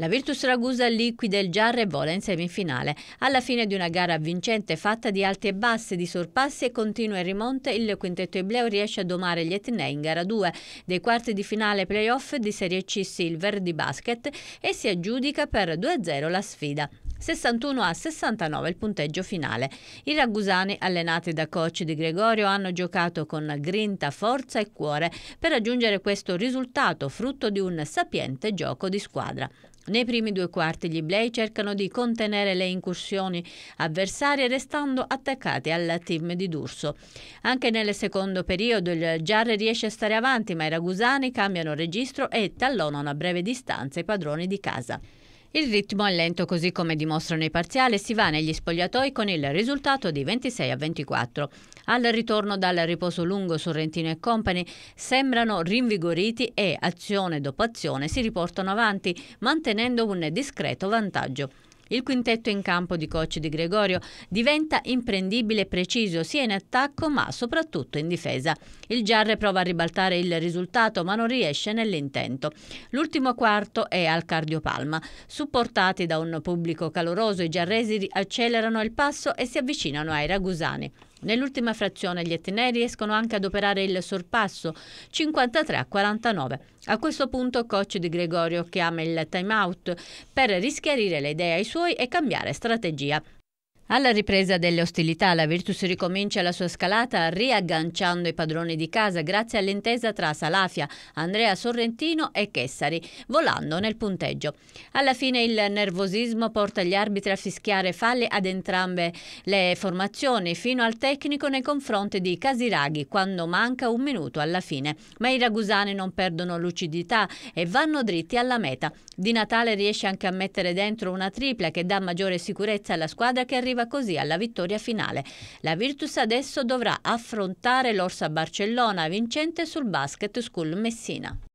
La Virtus Ragusa liquida il Giarre e vola in semifinale. Alla fine di una gara vincente fatta di alti e bassi, di sorpassi e continue rimonte, il quintetto Ibleo riesce a domare gli etnei in gara 2 dei quarti di finale playoff di Serie C Silver di basket e si aggiudica per 2-0 la sfida. 61 a 69 il punteggio finale. I ragusani, allenati da coach di Gregorio, hanno giocato con grinta, forza e cuore per raggiungere questo risultato frutto di un sapiente gioco di squadra. Nei primi due quarti gli Blay cercano di contenere le incursioni avversarie restando attaccati al team di D'Urso. Anche nel secondo periodo il Giarre riesce a stare avanti ma i ragusani cambiano registro e tallonano a breve distanza i padroni di casa. Il ritmo è lento così come dimostrano i parziali e si va negli spogliatoi con il risultato di 26 a 24. Al ritorno dal riposo lungo Sorrentino e Company sembrano rinvigoriti e azione dopo azione si riportano avanti mantenendo un discreto vantaggio. Il quintetto in campo di coach di Gregorio diventa imprendibile e preciso sia in attacco ma soprattutto in difesa. Il Giarre prova a ribaltare il risultato ma non riesce nell'intento. L'ultimo quarto è al cardiopalma. Supportati da un pubblico caloroso i giarresi accelerano il passo e si avvicinano ai ragusani. Nell'ultima frazione gli etnei riescono anche ad operare il sorpasso 53 a 49. A questo punto coach di Gregorio chiama il time out per rischiarire le idee ai suoi e cambiare strategia. Alla ripresa delle ostilità, la Virtus ricomincia la sua scalata riagganciando i padroni di casa grazie all'intesa tra Salafia, Andrea Sorrentino e Chessari, volando nel punteggio. Alla fine il nervosismo porta gli arbitri a fischiare falle ad entrambe le formazioni, fino al tecnico nei confronti di Casiraghi quando manca un minuto alla fine. Ma i ragusani non perdono lucidità e vanno dritti alla meta. Di Natale riesce anche a mettere dentro una tripla che dà maggiore sicurezza alla squadra che arriva arriva così alla vittoria finale. La Virtus adesso dovrà affrontare l'Orsa Barcellona vincente sul Basket School Messina.